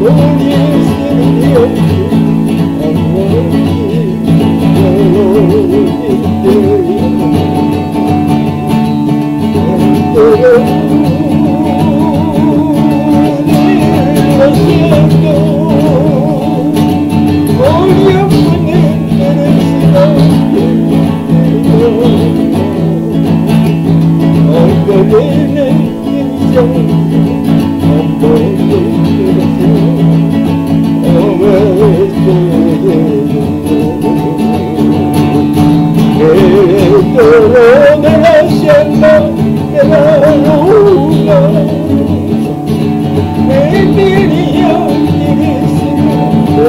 Living is getting ill.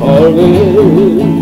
Hallelujah.